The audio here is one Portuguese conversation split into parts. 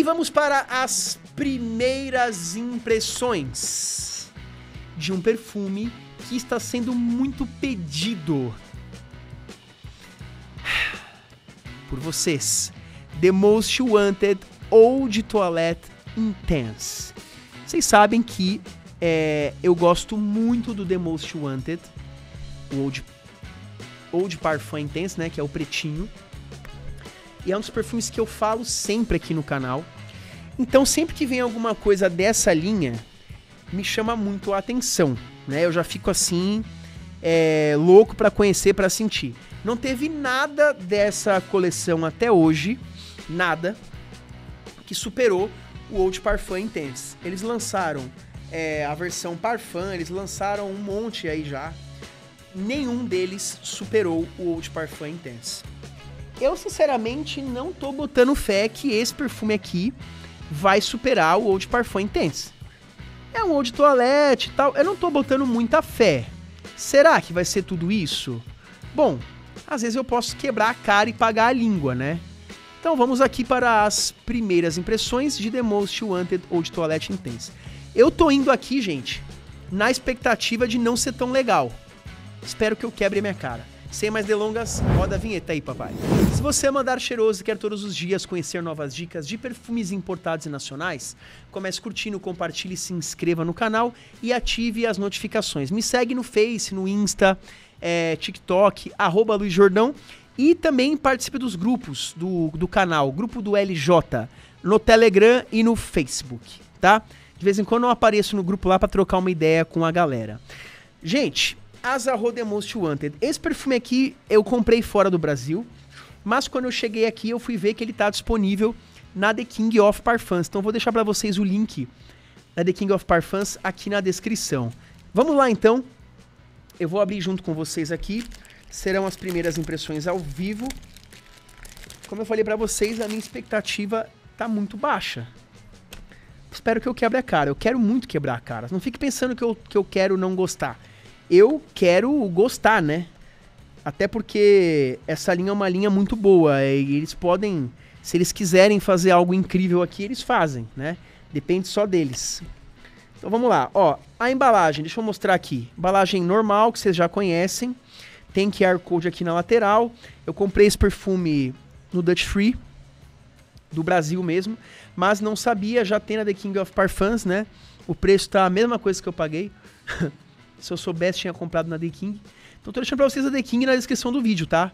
E vamos para as primeiras impressões de um perfume que está sendo muito pedido por vocês. The Most Wanted Old Toilette Intense. Vocês sabem que é, eu gosto muito do The Most Wanted, o Old, Old Parfum Intense, né, que é o pretinho. E é um dos perfumes que eu falo sempre aqui no canal. Então, sempre que vem alguma coisa dessa linha, me chama muito a atenção, né? Eu já fico assim, é, louco para conhecer, para sentir. Não teve nada dessa coleção até hoje, nada, que superou o Old Parfum Intense. Eles lançaram é, a versão Parfum, eles lançaram um monte aí já. Nenhum deles superou o Old Parfum Intense. Eu, sinceramente, não tô botando fé que esse perfume aqui vai superar o Old Parfum Intense. É um Old Toilette e tal, eu não tô botando muita fé. Será que vai ser tudo isso? Bom, às vezes eu posso quebrar a cara e pagar a língua, né? Então vamos aqui para as primeiras impressões de The Most Wanted Old Toilette Intense. Eu tô indo aqui, gente, na expectativa de não ser tão legal. Espero que eu quebre minha cara. Sem mais delongas, roda a vinheta aí, papai. Se você é mandar cheiroso e quer todos os dias conhecer novas dicas de perfumes importados e nacionais, comece curtindo, compartilhe, se inscreva no canal e ative as notificações. Me segue no Face, no Insta, é, TikTok, arroba Luiz Jordão e também participe dos grupos do, do canal, grupo do LJ, no Telegram e no Facebook, tá? De vez em quando eu apareço no grupo lá para trocar uma ideia com a galera. Gente, Azarro The Most Wanted. Esse perfume aqui eu comprei fora do Brasil, mas quando eu cheguei aqui eu fui ver que ele está disponível na The King of Parfums. Então vou deixar para vocês o link da The King of Parfums aqui na descrição. Vamos lá então. Eu vou abrir junto com vocês aqui. Serão as primeiras impressões ao vivo. Como eu falei para vocês, a minha expectativa tá muito baixa. Espero que eu quebre a cara. Eu quero muito quebrar a cara. Não fique pensando que eu, que eu quero não gostar eu quero gostar, né? Até porque essa linha é uma linha muito boa e eles podem, se eles quiserem fazer algo incrível aqui, eles fazem, né? Depende só deles. Então vamos lá, ó, a embalagem, deixa eu mostrar aqui. Embalagem normal, que vocês já conhecem. Tem QR Code aqui na lateral. Eu comprei esse perfume no Dutch Free, do Brasil mesmo, mas não sabia, já tem na The King of Parfums, né? O preço tá a mesma coisa que eu paguei. Se eu soubesse, tinha comprado na The King. Então tô deixando pra vocês a The King na descrição do vídeo, tá?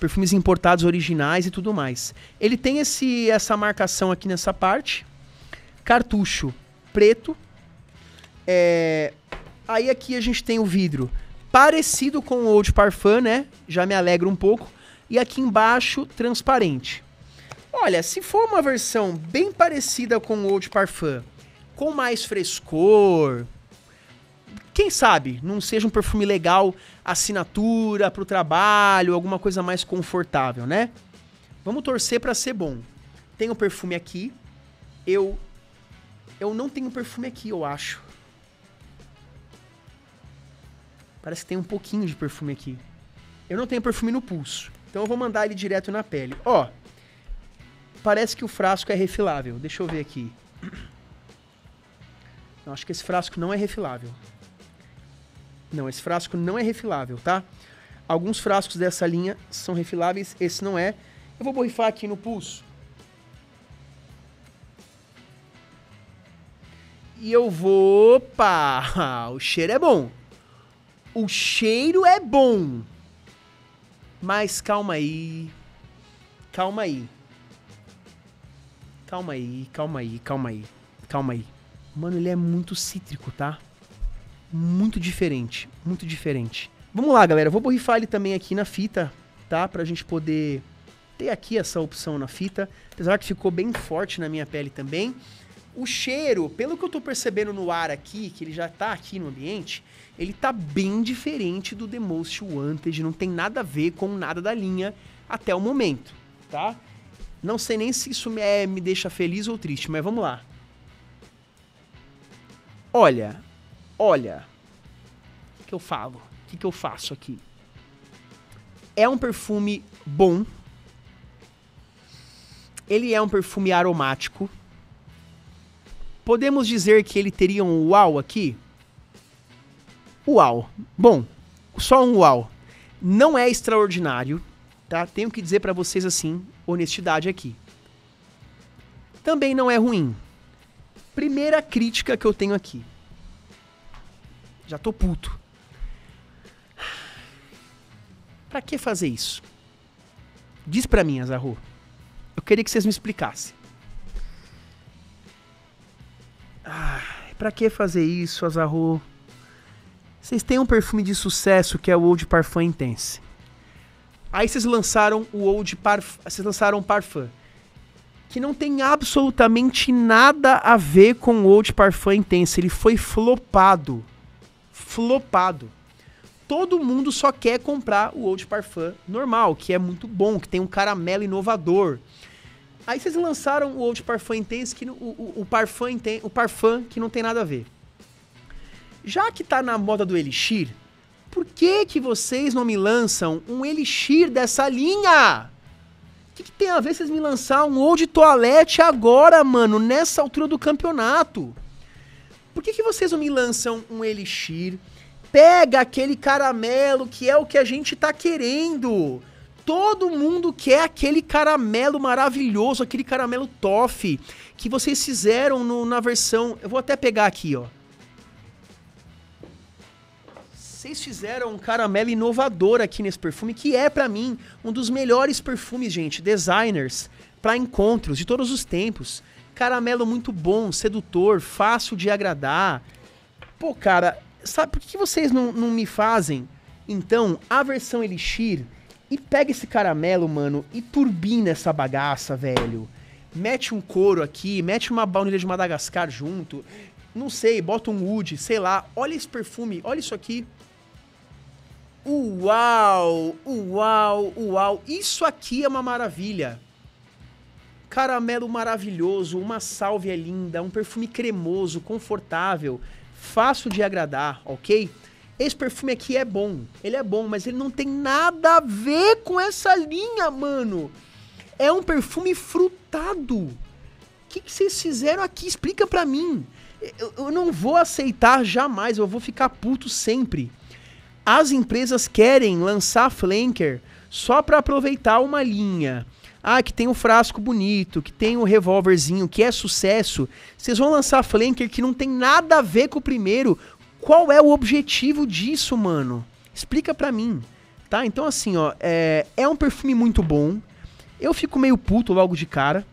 Perfumes importados originais e tudo mais. Ele tem esse, essa marcação aqui nessa parte. Cartucho preto. É... Aí aqui a gente tem o vidro parecido com o Old Parfum, né? Já me alegra um pouco. E aqui embaixo, transparente. Olha, se for uma versão bem parecida com o Old Parfum, com mais frescor, quem sabe não seja um perfume legal, assinatura para o trabalho, alguma coisa mais confortável, né? Vamos torcer para ser bom. Tem um perfume aqui. Eu eu não tenho perfume aqui, eu acho. Parece que tem um pouquinho de perfume aqui. Eu não tenho perfume no pulso. Então eu vou mandar ele direto na pele. Ó. Parece que o frasco é refilável. Deixa eu ver aqui. Eu acho que esse frasco não é refilável. Não, esse frasco não é refilável, tá? Alguns frascos dessa linha são refiláveis, esse não é. Eu vou borrifar aqui no pulso. E eu vou... Opa! O cheiro é bom. O cheiro é bom. Mas calma aí. Calma aí. Calma aí, calma aí, calma aí. Calma aí. Mano, ele é muito cítrico, tá? Muito diferente, muito diferente. Vamos lá, galera, vou borrifar ele também aqui na fita, tá? Pra gente poder ter aqui essa opção na fita, apesar que ficou bem forte na minha pele também. O cheiro, pelo que eu tô percebendo no ar aqui, que ele já tá aqui no ambiente, ele tá bem diferente do The Most Wanted, não tem nada a ver com nada da linha até o momento, tá? Não sei nem se isso me, é, me deixa feliz ou triste, mas vamos lá. Olha, olha, o que eu falo? O que, que eu faço aqui? É um perfume bom. Ele é um perfume aromático, podemos dizer que ele teria um uau aqui? Uau. Bom, só um uau. Não é extraordinário, tá? Tenho que dizer para vocês assim, honestidade aqui. Também não é ruim. Primeira crítica que eu tenho aqui. Já tô puto. Pra que fazer isso? Diz pra mim, Azarro. Eu queria que vocês me explicassem. Ah, pra que fazer isso, Azarro? Vocês têm um perfume de sucesso que é o Old Parfum Intense. Aí vocês lançaram o Old Parfum, vocês lançaram o Parfum, que não tem absolutamente nada a ver com o Old Parfum Intense, ele foi flopado. Flopado. Todo mundo só quer comprar o Old Parfum normal, que é muito bom, que tem um caramelo inovador. Aí vocês lançaram o Old Parfum Intense, que, o, o, o, parfum, o Parfum que não tem nada a ver. Já que tá na moda do Elixir, por que que vocês não me lançam um Elixir dessa linha? O que, que, tem a ver vocês me lançar um Old Toilette agora, mano, nessa altura do campeonato? Por que que vocês não me lançam um Elixir? Pega aquele caramelo que é o que a gente tá querendo. Todo mundo quer aquele caramelo maravilhoso, aquele caramelo toffee que vocês fizeram no, na versão. Eu vou até pegar aqui, ó. Vocês fizeram um caramelo inovador aqui nesse perfume, que é para mim um dos melhores perfumes, gente, designers para encontros de todos os tempos. Caramelo muito bom, sedutor, fácil de agradar. Pô, cara, sabe por que vocês não, não me fazem, então, a versão Elixir e pega esse caramelo, mano, e turbina essa bagaça, velho? Mete um couro aqui, mete uma baunilha de Madagascar junto, não sei, bota um wood, sei lá. Olha esse perfume, olha isso aqui. Uau, uau, uau. Isso aqui é uma maravilha. Caramelo maravilhoso, uma sálvia linda, um perfume cremoso, confortável, fácil de agradar, ok? Esse perfume aqui é bom, ele é bom, mas ele não tem nada a ver com essa linha, mano. É um perfume frutado. O que, que vocês fizeram aqui? Explica pra mim. Eu, eu não vou aceitar jamais, eu vou ficar puto sempre. As empresas querem lançar flanker só para aproveitar uma linha. Ah, que tem um frasco bonito, que tem um revólverzinho, que é sucesso. Vocês vão lançar flanker que não tem nada a ver com o primeiro. Qual é o objetivo disso, mano? Explica pra mim. Tá? Então, assim, ó, é, é um perfume muito bom. Eu fico meio puto logo de cara.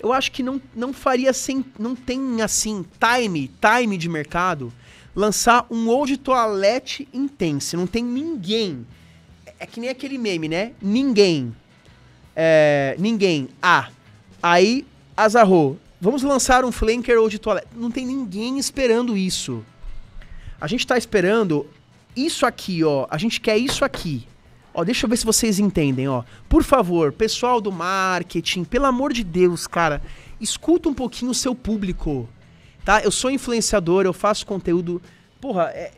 Eu acho que não, não faria sem. Não tem, assim, time, time de mercado lançar um Old Toilette Intense. Não tem ninguém. É que nem aquele meme, né? Ninguém. É, ninguém. Ah. Aí, azarrou. Vamos lançar um Flanker Old Toilette. Não tem ninguém esperando isso. A gente tá esperando isso aqui, ó. A gente quer isso aqui. Ó, deixa eu ver se vocês entendem, ó. Por favor, pessoal do marketing, pelo amor de Deus, cara, escuta um pouquinho o seu público tá? Eu sou influenciador, eu faço conteúdo. Porra, é,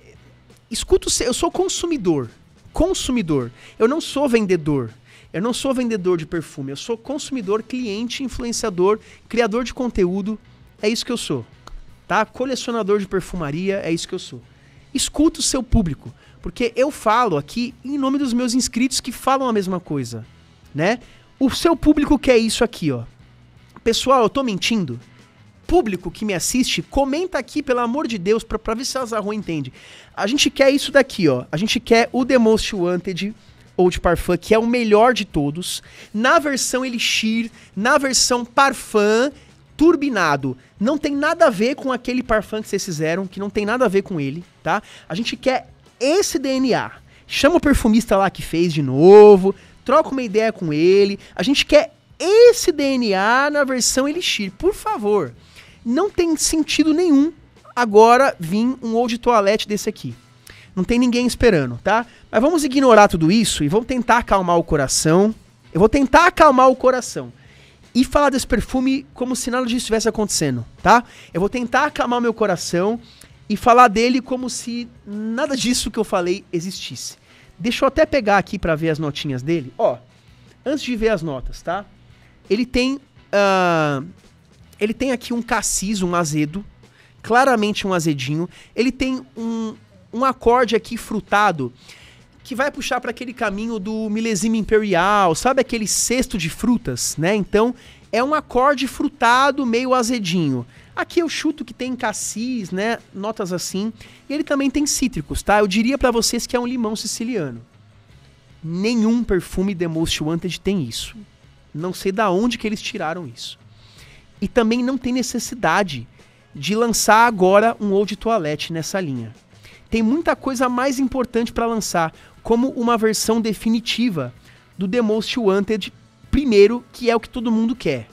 escuta, eu sou consumidor. Consumidor. Eu não sou vendedor. Eu não sou vendedor de perfume. Eu sou consumidor, cliente, influenciador, criador de conteúdo. É isso que eu sou. Tá? Colecionador de perfumaria, é isso que eu sou. Escuta o seu público, porque eu falo aqui em nome dos meus inscritos que falam a mesma coisa, né? O seu público quer isso aqui, ó. Pessoal, eu tô mentindo? público que me assiste, comenta aqui, pelo amor de Deus, pra, pra ver se a Azarro entende. A gente quer isso daqui, ó. A gente quer o The Most Wanted Old Parfum, que é o melhor de todos, na versão Elixir, na versão Parfum turbinado. Não tem nada a ver com aquele parfum que vocês fizeram, que não tem nada a ver com ele, tá? A gente quer esse DNA. Chama o perfumista lá que fez de novo, troca uma ideia com ele. A gente quer esse DNA na versão Elixir, por favor não tem sentido nenhum agora vir um old toalete desse aqui. Não tem ninguém esperando, tá? Mas vamos ignorar tudo isso e vamos tentar acalmar o coração. Eu vou tentar acalmar o coração e falar desse perfume como se nada disso estivesse acontecendo, tá? Eu vou tentar acalmar meu coração e falar dele como se nada disso que eu falei existisse. Deixa eu até pegar aqui para ver as notinhas dele. Ó, antes de ver as notas, tá? Ele tem uh, Ele tem aqui um cassis, um azedo, claramente um azedinho. Ele tem um, um acorde aqui frutado que vai puxar para aquele caminho do milesime imperial, sabe aquele cesto de frutas, né? Então é um acorde frutado meio azedinho. Aqui eu chuto que tem cassis, né? Notas assim. E ele também tem cítricos, tá? Eu diria para vocês que é um limão siciliano. Nenhum perfume The Most Wanted tem isso. Não sei da onde que eles tiraram isso. E também não tem necessidade de lançar agora um Old Toilette nessa linha. Tem muita coisa mais importante para lançar, como uma versão definitiva do The Most Wanted primeiro, que é o que todo mundo quer.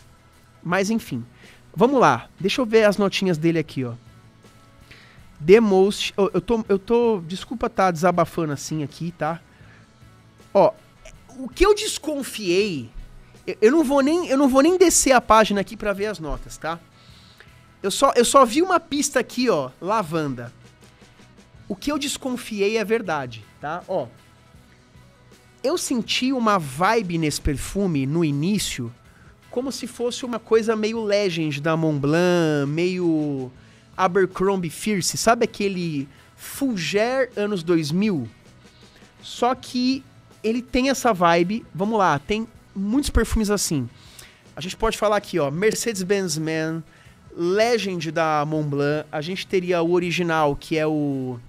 Mas enfim, vamos lá. Deixa eu ver as notinhas dele aqui, ó. The Most, eu tô, eu tô, desculpa tá desabafando assim aqui, tá? Ó, o que eu desconfiei, eu não vou nem, eu não vou nem descer a página aqui para ver as notas, tá? Eu só, eu só vi uma pista aqui, ó, lavanda. O que eu desconfiei é verdade, tá? Ó, eu senti uma vibe nesse perfume no início, como se fosse uma coisa meio Legend da Montblanc, meio Abercrombie Fierce, sabe aquele Fougère anos 2000? Só que ele tem essa vibe, vamos lá, tem muitos perfumes assim. A gente pode falar aqui, ó, Mercedes-Benz Man, Legend da Montblanc, a gente teria o original, que é o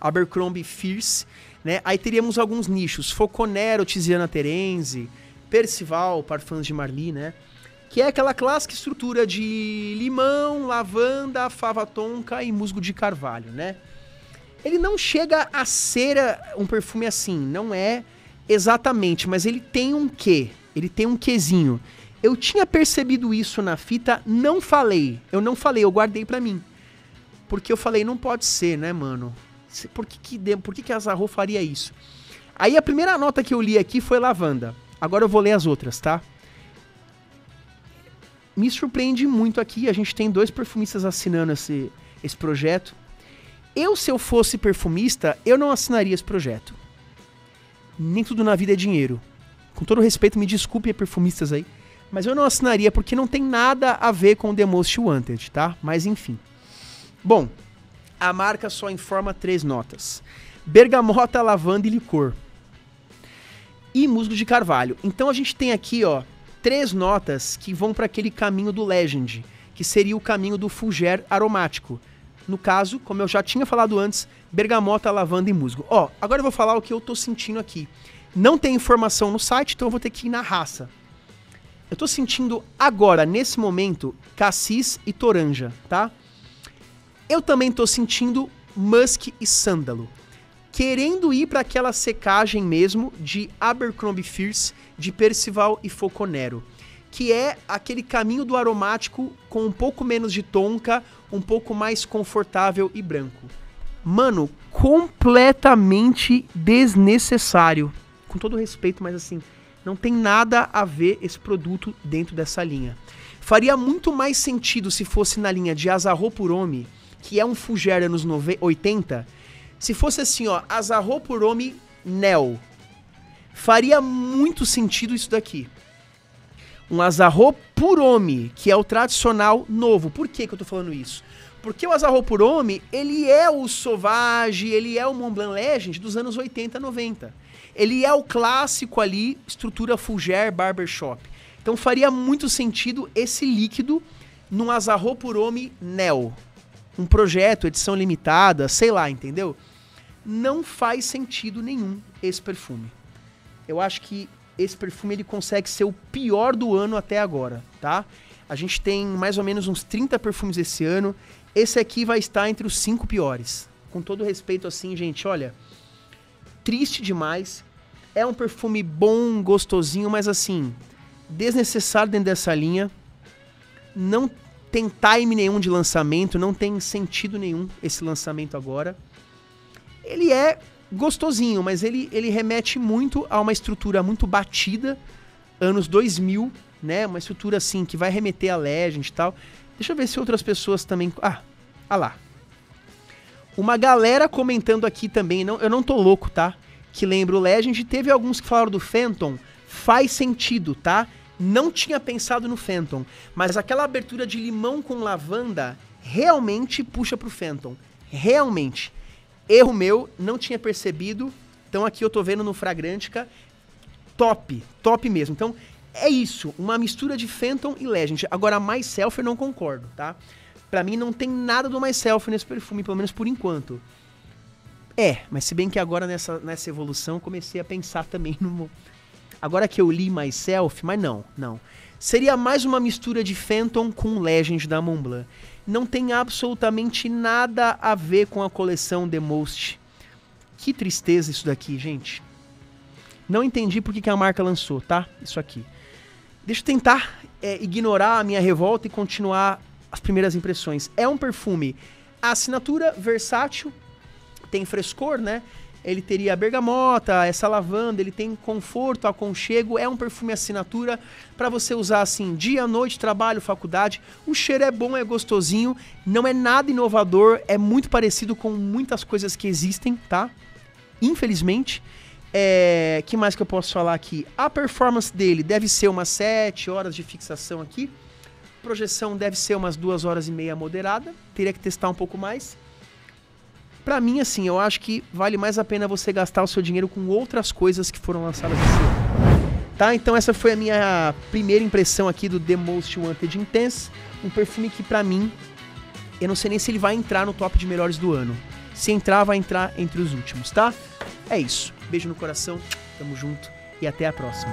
Abercrombie Fierce, né? Aí teríamos alguns nichos, Foconero, Tiziana Terenzi, Percival, Parfums de Marli, né? Que é aquela clássica estrutura de limão, lavanda, fava tonka e musgo de carvalho, né? Ele não chega a ser um perfume assim, não é exatamente, mas ele tem um quê? Ele tem um quezinho. Eu tinha percebido isso na fita, não falei. Eu não falei, eu guardei para mim. Porque eu falei, não pode ser, né, mano? Por que, que, por que, que a Zarro faria isso? Aí a primeira nota que eu li aqui foi lavanda. Agora eu vou ler as outras, tá? Me surpreende muito aqui. A gente tem dois perfumistas assinando esse, esse projeto. Eu, se eu fosse perfumista, eu não assinaria esse projeto. Nem tudo na vida é dinheiro. Com todo respeito, me desculpe, perfumistas aí. Mas eu não assinaria porque não tem nada a ver com The Most Wanted, tá? Mas enfim. Bom, a marca só informa três notas: bergamota, lavanda e licor. E musgo de carvalho. Então a gente tem aqui, ó, três notas que vão para aquele caminho do Legend, que seria o caminho do Fulger aromático. No caso, como eu já tinha falado antes, bergamota, lavanda e musgo. Ó, agora eu vou falar o que eu tô sentindo aqui. Não tem informação no site, então eu vou ter que ir na raça. Eu tô sentindo agora, nesse momento, cassis e toranja, tá? Eu também tô sentindo musk e sândalo. Querendo ir para aquela secagem mesmo de Abercrombie Fierce, de Percival e Foconero. Que é aquele caminho do aromático com um pouco menos de tonka, um pouco mais confortável e branco. Mano, completamente desnecessário. Com todo respeito, mas assim, não tem nada a ver esse produto dentro dessa linha. Faria muito mais sentido se fosse na linha de Azarro Puromi que é um Fugere anos 80, se fosse assim, ó, Azarro Puromi Nel, faria muito sentido isso daqui. Um Azarro Puromi, que é o tradicional novo. Por que, que eu tô falando isso? Porque o Azarro Puromi, ele é o Sauvage, ele é o Mont Blanc Legend dos anos 80, 90. Ele é o clássico ali, estrutura Fulger Barbershop. Então faria muito sentido esse líquido num Azarro Puromi Nel um projeto, edição limitada, sei lá, entendeu? Não faz sentido nenhum esse perfume. Eu acho que esse perfume ele consegue ser o pior do ano até agora, tá? A gente tem mais ou menos uns 30 perfumes esse ano. Esse aqui vai estar entre os cinco piores. Com todo respeito, assim, gente, olha. Triste demais. É um perfume bom, gostosinho, mas assim, desnecessário dentro dessa linha. Não tem time nenhum de lançamento, não tem sentido nenhum esse lançamento agora. Ele é gostosinho, mas ele, ele remete muito a uma estrutura muito batida, anos 2000, né? Uma estrutura assim que vai remeter a Legend e tal. Deixa eu ver se outras pessoas também. Ah, ah lá. Uma galera comentando aqui também, não, eu não tô louco, tá? Que lembra o Legend. Teve alguns que falaram do Phantom. Faz sentido, tá? Não tinha pensado no Phantom, mas aquela abertura de limão com lavanda realmente puxa pro Phantom. Realmente. Erro meu, não tinha percebido. Então aqui eu tô vendo no Fragrantica. Top, top mesmo. Então é isso, uma mistura de Phantom e Legend. Agora, Myself eu não concordo, tá? Pra mim não tem nada do Myself nesse perfume, pelo menos por enquanto. É, mas se bem que agora nessa, nessa evolução comecei a pensar também no. Agora que eu li Myself, mas não, não. Seria mais uma mistura de Phantom com Legend da Montblanc. Não tem absolutamente nada a ver com a coleção The Most. Que tristeza isso daqui, gente. Não entendi por que, a marca lançou, tá? Isso aqui. Deixa eu tentar é, ignorar a minha revolta e continuar as primeiras impressões. É um perfume assinatura versátil, tem frescor, né? Ele teria bergamota, essa lavanda, ele tem conforto, aconchego, é um perfume assinatura para você usar assim, dia, noite, trabalho, faculdade. O cheiro é bom, é gostosinho, não é nada inovador, é muito parecido com muitas coisas que existem, tá? Infelizmente. É, que mais que eu posso falar aqui? A performance dele deve ser umas 7 horas de fixação aqui. Projeção deve ser umas 2 horas e meia moderada. Teria que testar um pouco mais. Para mim, assim, eu acho que vale mais a pena você gastar o seu dinheiro com outras coisas que foram lançadas esse ano. Tá? Então essa foi a minha primeira impressão aqui do The Most Wanted Intense. Um perfume que para mim, eu não sei nem se ele vai entrar no top de melhores do ano. Se entrar, vai entrar entre os últimos, tá? É isso. Beijo no coração, tamo junto e até a próxima.